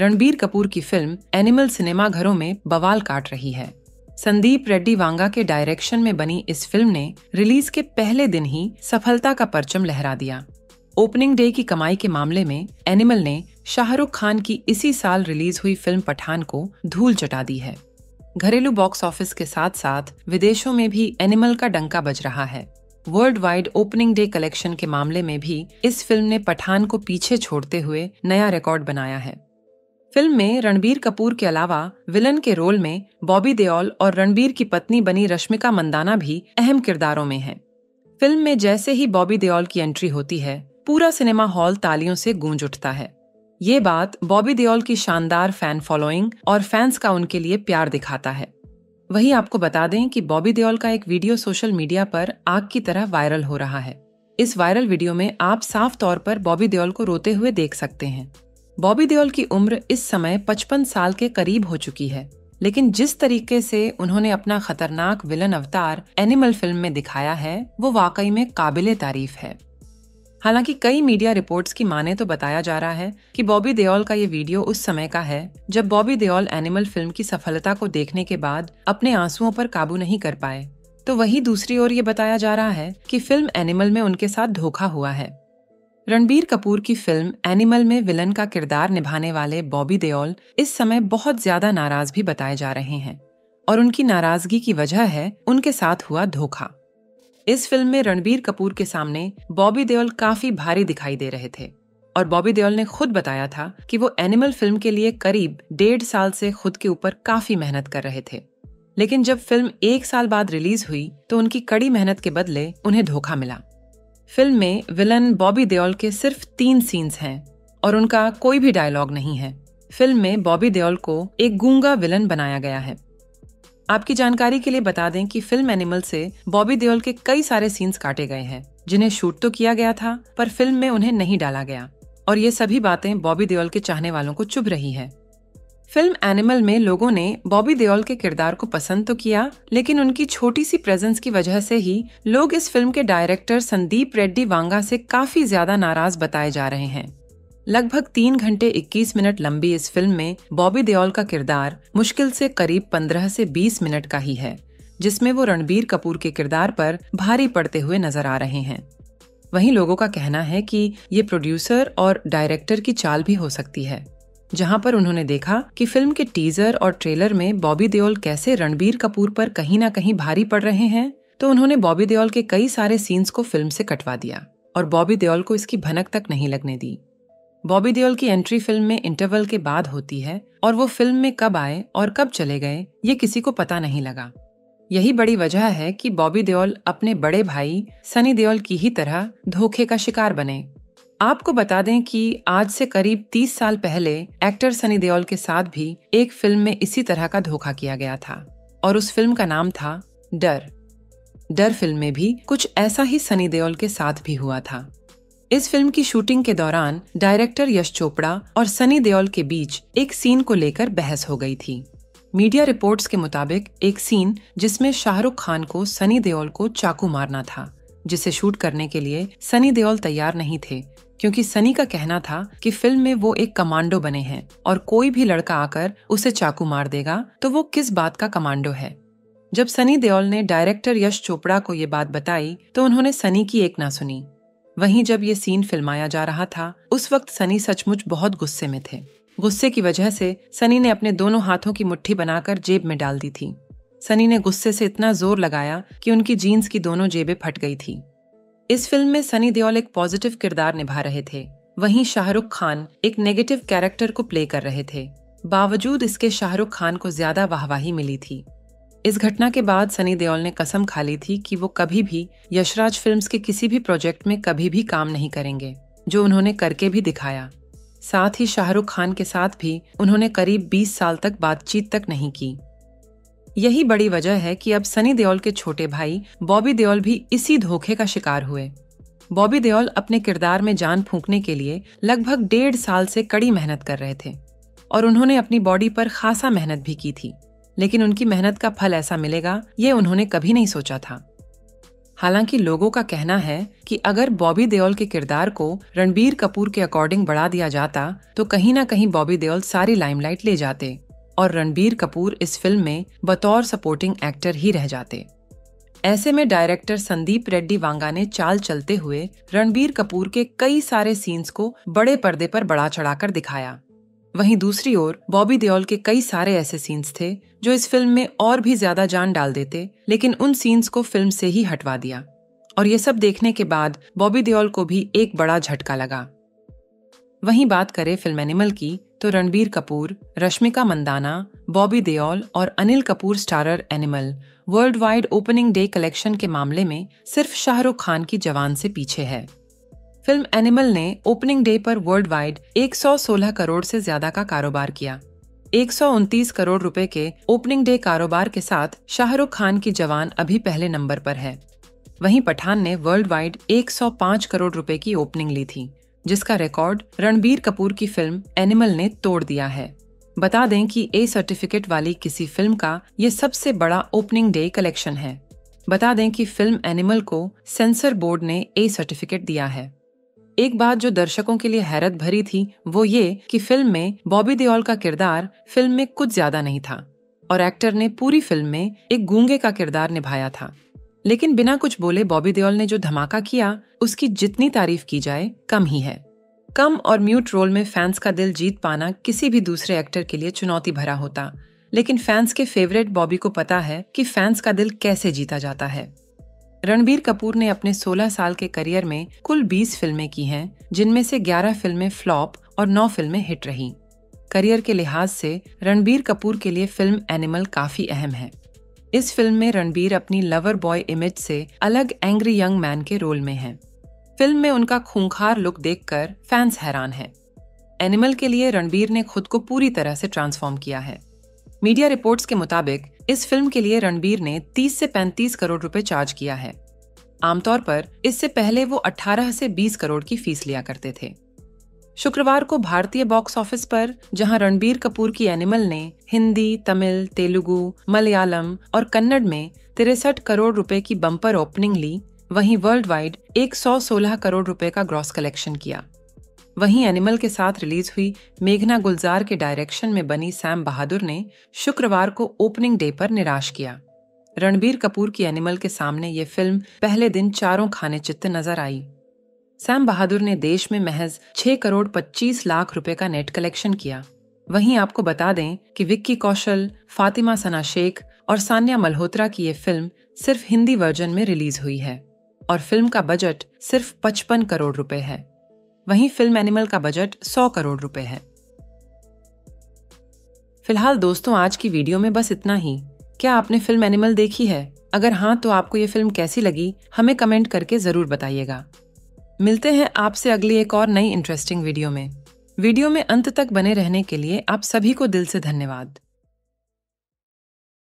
रणबीर कपूर की film animal cinema घरों में बवाल काट रही है। संदीप रेड्डी वांगा के डायरेक्शन में बनी इस फ़िल्म ने रिलीज़ के पहले दिन ही सफलता का परचम लहरा दिया। ओपनिंग डे की कमाई के मामले में एनिमल ने शाहरुख खान की इसी साल रिलीज़ हुई फ़िल्म पठान को धूल चटा दी है। घरेलू बॉक्स ऑफ़िस के साथ साथ विदेशों में भी एनिमल का डंका बज रहा है। World wide opening day collection के मामले में भी इस फ़िल्म ने पठान को पीछे छोड़ते हुए नया रिकॉर्ड बनाया है। फ़िल्म में रणबीर कपूर के अलावा विलन के रोल में बॉबी देओल और रणबीर की पत्नी बनी रश्मिका मंदाना भी अहम किरदारों में हैं। फ़िल्म में जैसे ही बॉबी देओल की एंट्री होती है, पूरा सिनेमा हॉल तालियों से गूंज उठता है। ये बात बॉबी देओल की शानदार फ़ैन फॉलोइंग और फैंस का उनके लिए प्यार दिखाता है। वहीं आपको बता दें कि बॉबी देओल का एक वीडियो सोशल मीडिया पर आग की तरह वायरल हो रहा है। इस वायरल वीडियो में आप साफ़ तौर पर बॉबी देओल को रोते हुए देख सकते हैं। बॉबी देओल की उम्र इस समय 55 साल के करीब हो चुकी है, लेकिन जिस तरीके से उन्होंने अपना खतरनाक विलन अवतार एनिमल फ़िल्म में दिखाया है, वो वाकई में काबिल तारीफ़ है। हालाँकि कई मीडिया रिपोर्ट्स की माने तो बताया जा रहा है कि बॉबी देओल का ये वीडियो उस समय का है, जब बॉबी देओल एनिमल फ़िल्म की सफलता को देखने के बाद अपने आंसुओं पर काबू नहीं कर पाए। तो वही दूसरी ओर ये बताया जा रहा है कि फ़िल्म एनिमल में उनके साथ धोखा हुआ है। रणबीर कपूर की फ़िल्म एनिमल में विलन का किरदार निभाने वाले बॉबी देओल इस समय बहुत ज़्यादा नाराज़ भी बताए जा रहे हैं और उनकी नाराज़गी की वजह है उनके साथ हुआ धोखा। इस फ़िल्म में रणबीर कपूर के सामने बॉबी देओल काफ़ी भारी दिखाई दे रहे थे और बॉबी देओल ने खुद बताया था कि वो एनिमल फ़िल्म के लिए करीब डेढ़ साल से खुद के ऊपर काफ़ी मेहनत कर रहे थे। लेकिन जब फ़िल्म एक साल बाद रिलीज़ हुई तो उनकी कड़ी मेहनत के बदले उन्हें धोखा मिला। फ़िल्म में विलन बॉबी देओल के सिर्फ़ तीन सीन्स हैं और उनका कोई भी डायलॉग नहीं है। फ़िल्म में बॉबी देओल को एक गूँगा विलन बनाया गया है। आपकी जानकारी के लिए बता दें कि फ़िल्म एनिमल से बॉबी देओल के कई सारे सीन्स काटे गए हैं, जिन्हें शूट तो किया गया था, पर फ़िल्म में उन्हें नहीं डाला गया। और ये सभी बातें बॉबी देओल के चाहने वालों को चुभ रही है। फ़िल्म एनिमल में लोगों ने बॉबी देओल के किरदार को पसंद तो किया, लेकिन उनकी छोटी सी प्रेजेंस की वजह से ही लोग इस फ़िल्म के डायरेक्टर संदीप रेड्डी वांगा से काफ़ी ज़्यादा नाराज़ बताए जा रहे हैं। लगभग तीन घंटे 21 मिनट लंबी इस फ़िल्म में बॉबी देओल का किरदार मुश्किल से करीब 15 से 20 मिनट का ही है, जिसमें वो रणबीर कपूर के किरदार पर भारी पड़ते हुए नज़र आ रहे हैं। वहीं लोगों का कहना है कि ये प्रोड्यूसर और डायरेक्टर की चाल भी हो सकती है। जहाँ पर उन्होंने देखा कि फ़िल्म के टीजर और ट्रेलर में बॉबी देओल कैसे रणबीर कपूर पर कहीं ना कहीं भारी पड़ रहे हैं तो उन्होंने बॉबी देओल के कई सारे सीन्स को फ़िल्म से कटवा दिया और बॉबी देओल को इसकी भनक तक नहीं लगने दी। बॉबी देओल की एंट्री फ़िल्म में इंटरवल के बाद होती है और वो फ़िल्म में कब आए और कब चले गए, ये किसी को पता नहीं लगा। यही बड़ी वजह है कि बॉबी देओल अपने बड़े भाई सनी देओल की ही तरह धोखे का शिकार बने। आपको बता दें कि आज से करीब 30 साल पहले एक्टर सनी देओल के साथ भी एक फ़िल्म में इसी तरह का धोखा किया गया था, और उस फ़िल्म का नाम था डर। डर फ़िल्म में भी कुछ ऐसा ही सनी देओल के साथ भी हुआ था। इस फ़िल्म की शूटिंग के दौरान डायरेक्टर यश चोपड़ा और सनी देओल के बीच एक सीन को लेकर बहस हो गई थी। मीडिया रिपोर्ट्स के मुताबिक एक सीन जिसमें शाहरुख खान को सनी देओल को चाकू मारना था, जिसे शूट करने के लिए सनी देओल तैयार नहीं थे क्योंकि सनी का कहना था कि फ़िल्म में वो एक कमांडो बने हैं और कोई भी लड़का आकर उसे चाकू मार देगा तो वो किस बात का कमांडो है? जब सनी देओल ने डायरेक्टर यश चोपड़ा को ये बात बताई तो उन्होंने सनी की एक ना सुनी। वहीं जब ये सीन फिल्माया जा रहा था, उस वक्त सनी सचमुच बहुत गुस्से में थे। गुस्से की वजह से सनी ने अपने दोनों हाथों की मुट्ठी बनाकर जेब में डाल दी थी। सनी ने गुस्से से इतना ज़ोर लगाया कि उनकी जीन्स की दोनों जेबें फट गई थी। इस फ़िल्म में सनी देओल एक पॉजिटिव किरदार निभा रहे थे। वहीं शाहरुख खान एक नेगेटिव कैरेक्टर को प्ले कर रहे थे। बावजूद इसके शाहरुख खान को ज़्यादा वाहवाही मिली थी। इस घटना के बाद सनी देओल ने कसम खा ली थी कि वो कभी भी यशराज फिल्म्स के किसी भी प्रोजेक्ट में कभी भी काम नहीं करेंगे, जो उन्होंने करके भी दिखाया। साथ ही शाहरुख खान के साथ भी उन्होंने करीब 20 साल तक बातचीत तक नहीं की। यही बड़ी वजह है कि अब सनी देओल के छोटे भाई बॉबी देओल भी इसी धोखे का शिकार हुए। बॉबी देओल अपने किरदार में जान फूंकने के लिए लगभग डेढ़ साल से कड़ी मेहनत कर रहे थे और उन्होंने अपनी बॉडी पर खासा मेहनत भी की थी। लेकिन उनकी मेहनत का फल ऐसा मिलेगा, ये उन्होंने कभी नहीं सोचा था। हालाँकि लोगों का कहना है कि अगर बॉबी देओल के किरदार को रणबीर कपूर के अकॉर्डिंग बढ़ा दिया जाता तो कहीं ना कहीं बॉबी देओल सारी लाइमलाइट ले जाते। और रणबीर कपूर इस फ़िल्म में बतौर सपोर्टिंग एक्टर ही रह जाते। ऐसे में डायरेक्टर संदीप रेड्डी वांगा ने चाल चलते हुए रणबीर कपूर के कई सारे सीन्स को बड़े पर्दे पर बड़ा चढ़ाकर दिखाया। वहीं दूसरी ओर बॉबी देओल के कई सारे ऐसे सीन्स थे जो इस फ़िल्म में और भी ज़्यादा जान डाल देते, लेकिन उन सीन्स को फ़िल्म से ही हटवा दिया। और ये सब देखने के बाद बॉबी देओल को भी एक बड़ा झटका लगा। वहीं बात करें फ़िल्म एनिमल की तो रणबीर कपूर, रश्मिका मंदाना, बॉबी देओल और Anil Kapoor starrer Animal world wide opening day collection के मामले में सिर्फ़ शाहरुख खान की जवान से पीछे है। फ़िल्म एनिमल ने ओपनिंग डे पर वर्ल्ड वाइड 116 करोड़ से ज़्यादा का कारोबार किया। एक सौ उनतीस करोड़ रुपए के ओपनिंग डे कारोबार के साथ शाहरुख खान की जवान अभी पहले नंबर पर है। वहीं पठान ने वर्ल्ड वाइड 105 करोड़ रुपए की ओपनिंग ली थी। जिसका रिकॉर्ड रणबीर कपूर की फ़िल्म एनिमल ने तोड़ दिया है। बता दें कि ए सर्टिफिकेट वाली किसी फ़िल्म का ये सबसे बड़ा ओपनिंग डे कलेक्शन है। बता दें कि फ़िल्म एनिमल को सेंसर बोर्ड ने ए सर्टिफिकेट दिया है। एक बात जो दर्शकों के लिए हैरत भरी थी, वो ये कि फ़िल्म में बॉबी देओल का किरदार फ़िल्म में कुछ ज़्यादा नहीं था और एक्टर ने पूरी फ़िल्म में एक गूँगे का किरदार निभाया था। लेकिन बिना कुछ बोले बॉबी देओल ने जो धमाका किया, उसकी जितनी तारीफ़ की जाए, कम ही है। कम और म्यूट रोल में फैंस का दिल जीत पाना किसी भी दूसरे एक्टर के लिए चुनौती भरा होता। लेकिन फैंस के फेवरेट बॉबी को पता है कि फैंस का दिल कैसे जीता जाता है। रणबीर कपूर ने अपने 16 साल के करियर में कुल 20 फ़िल्में की हैं, जिनमें से 11 फ़िल्में फ्लॉप और 9 फ़िल्में हिट रहीं। करियर के लिहाज से रणबीर कपूर के लिए फ़िल्म एनिमल काफ़ी अहम है। इस फ़िल्म में रणबीर अपनी लवर बॉय इमेज से अलग एंग्री यंग मैन के रोल में हैं। फ़िल्म में उनका खूंखार लुक देखकर फैंस हैरान हैं। एनिमल के लिए रणबीर ने खुद को पूरी तरह से ट्रांसफॉर्म किया है मीडिया रिपोर्ट्स के मुताबिक, इस फ़िल्म के लिए रणबीर ने 30 से 35 करोड़ रुपए चार्ज किया है आमतौर पर, इससे पहले वो 18 से 20 करोड़ की फ़ीस लिया करते थे शुक्रवार को भारतीय बॉक्स ऑफ़िस पर, जहाँ रणबीर कपूर की एनिमल ने हिंदी, तमिल, तेलुगु, मलयालम और कन्नड़ में तिरसठ करोड़ रुपए की बम्पर ओपनिंग ली, वहीं वर्ल्ड वाइड 116 करोड़ रुपए का ग्रॉस कलेक्शन किया। वहीं एनिमल के साथ रिलीज़ हुई मेघना गुलजार के डायरेक्शन में बनी सैम बहादुर ने शुक्रवार को ओपनिंग डे पर निराश किया। रणबीर कपूर की एनिमल के सामने ये फ़िल्म पहले दिन चारों खाने चित्त नज़र आई। सैम बहादुर ने देश में महज 6 करोड़ 25 लाख रुपए का नेट कलेक्शन किया। वहीं आपको बता दें कि विक्की कौशल, फातिमा सना शेख और सान्या मल्होत्रा की ये फ़िल्म सिर्फ़ हिंदी वर्जन में रिलीज़ हुई है और फ़िल्म का बजट सिर्फ़ 55 करोड़ रुपए है। वहीं फ़िल्म एनिमल का बजट 100 करोड़ रुपए है। फ़िलहाल दोस्तों, आज की वीडियो में बस इतना ही। क्या आपने फ़िल्म एनिमल देखी है? अगर हाँ तो आपको ये फ़िल्म कैसी लगी? हमें कमेंट करके ज़रूर बताइएगा। मिलते हैं आपसे अगली एक और नई इंटरेस्टिंग वीडियो में। वीडियो में अंत तक बने रहने के लिए आप सभी को दिल से धन्यवाद।